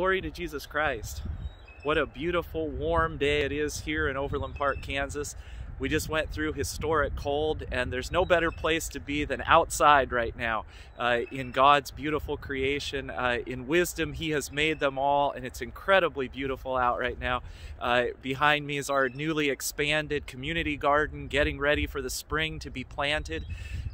Glory to Jesus Christ. What a beautiful, warm day it is here in Overland Park, Kansas. We just went through historic cold, and there's no better place to be than outside right now uh, in God's beautiful creation. Uh, in wisdom, He has made them all, and it's incredibly beautiful out right now. Uh, behind me is our newly expanded community garden, getting ready for the spring to be planted.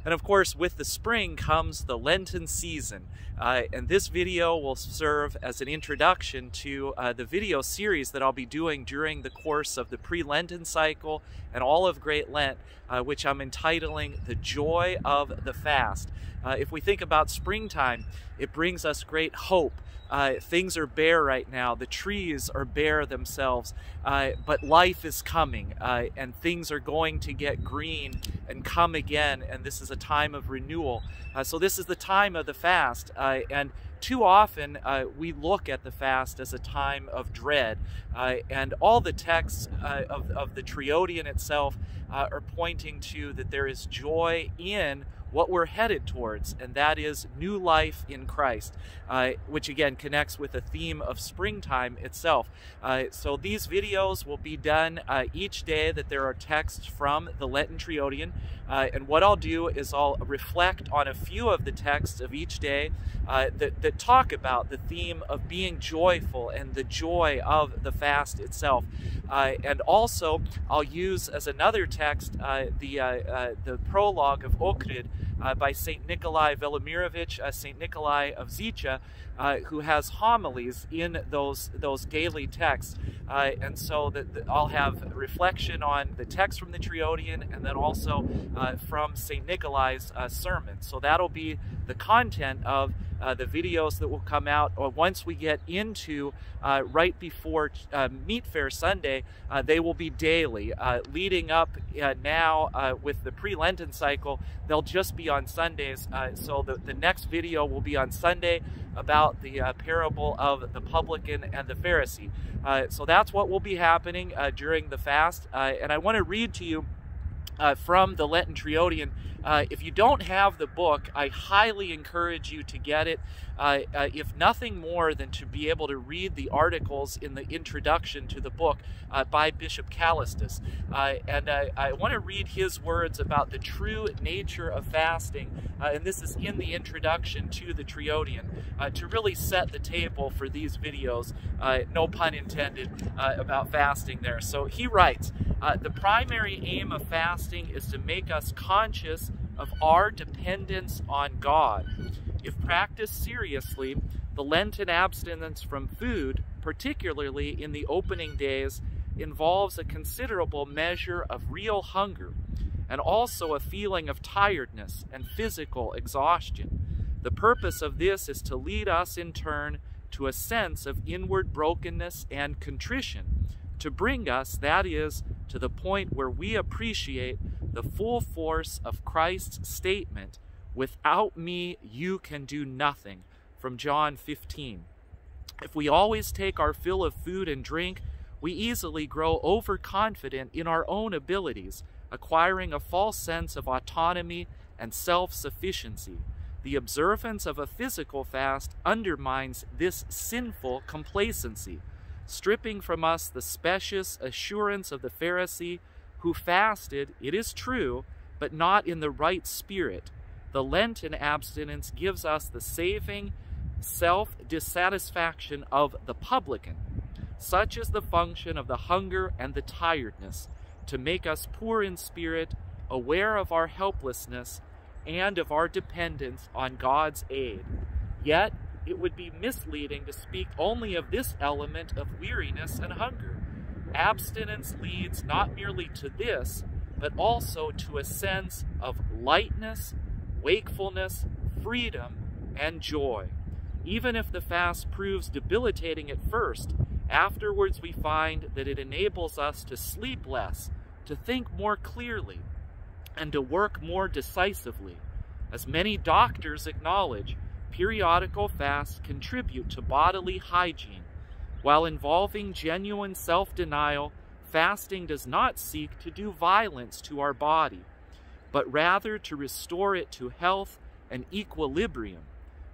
And of course, with the spring comes the Lenten season. Uh, and this video will serve as an introduction to uh, the video series that I'll be doing during the course of the pre-Lenten cycle and all of Great Lent, uh, which I'm entitling The Joy of the Fast. Uh, if we think about springtime, it brings us great hope. Uh, things are bare right now. The trees are bare themselves, uh, but life is coming uh, and things are going to get green and come again. And this is a time of renewal. Uh, so, this is the time of the fast. Uh, and too often uh, we look at the fast as a time of dread. and all the texts of, of the Triodion itself are pointing to that there is joy in what we're headed towards, and that is new life in Christ, uh, which again connects with the theme of springtime itself. Uh, so these videos will be done uh, each day that there are texts from the Lenten Triodion, uh, and what I'll do is I'll reflect on a few of the texts of each day uh, that, that talk about the theme of being joyful and the joy of the fast itself. Uh, and also, I'll use as another text uh, the, uh, uh, the prologue of Ohrid, uh, by St. Nikolai Velimirovich, uh, St. Nikolai of Zicha, uh, who has homilies in those those daily texts. Uh, and so that I'll have reflection on the text from the Triodion and then also uh, from St. Nikolai's sermon. So that'll be the content of uh, the videos that will come out or once we get into uh, right before uh, Meatfare Sunday, they will be daily. Leading up now with the pre-Lenten cycle, they'll just be on Sundays. Uh, so the, the next video will be on Sunday about the uh, parable of the publican and the Pharisee. Uh, so that's what will be happening during the fast. and I want to read to you from the Lenten Triodion uh, if you don't have the book, I highly encourage you to get it, uh, uh, if nothing more than to be able to read the articles in the introduction to the book uh, by Bishop Kallistos. Uh, and I want to read his words about the true nature of fasting, uh, and this is in the introduction to the Triodion, to really set the table for these videos, no pun intended, about fasting there. So he writes, the primary aim of fasting is to make us conscious of our dependence on God. If practiced seriously, the Lenten abstinence from food, particularly in the opening days, involves a considerable measure of real hunger and also a feeling of tiredness and physical exhaustion. The purpose of this is to lead us in turn to a sense of inward brokenness and contrition, to bring us, that is, to the point where we appreciate the full force of Christ's statement, Without me, you can do nothing, from John 15. If we always take our fill of food and drink, we easily grow overconfident in our own abilities, acquiring a false sense of autonomy and self sufficiency. The observance of a physical fast undermines this sinful complacency, stripping from us the specious assurance of the Pharisee who fasted, it is true, but not in the right spirit. The Lenten abstinence gives us the saving self dissatisfaction of the publican. Such is the function of the hunger and the tiredness, to make us poor in spirit, aware of our helplessness, and of our dependence on God's aid. Yet, it would be misleading to speak only of this element of weariness and hunger. Abstinence leads not merely to this, but also to a sense of lightness, wakefulness, freedom, and joy. Even if the fast proves debilitating at first, afterwards we find that it enables us to sleep less, to think more clearly, and to work more decisively. As many doctors acknowledge, periodical fasts contribute to bodily hygiene while involving genuine self-denial, fasting does not seek to do violence to our body, but rather to restore it to health and equilibrium.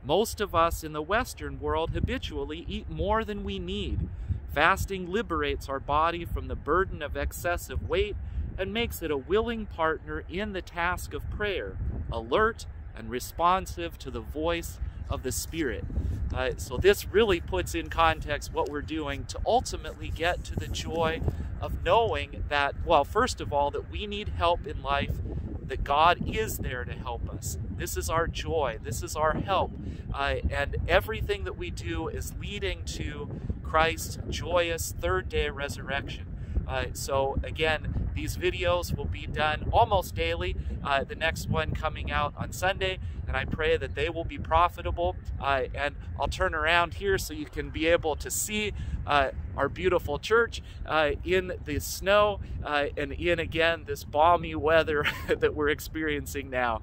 Most of us in the Western world habitually eat more than we need. Fasting liberates our body from the burden of excessive weight and makes it a willing partner in the task of prayer, alert and responsive to the voice of the Spirit. Uh, so this really puts in context what we're doing to ultimately get to the joy of knowing that, well, first of all, that we need help in life, that God is there to help us. This is our joy. This is our help. Uh, and everything that we do is leading to Christ's joyous third day resurrection. Uh, so again, these videos will be done almost daily. Uh, the next one coming out on Sunday, and I pray that they will be profitable. Uh, and I'll turn around here so you can be able to see uh, our beautiful church uh, in the snow uh, and in again this balmy weather that we're experiencing now.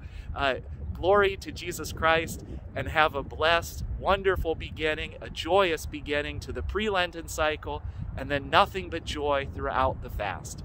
glory to Jesus Christ and have a blessed, wonderful beginning, a joyous beginning to the pre Lenten cycle and then nothing but joy throughout the fast.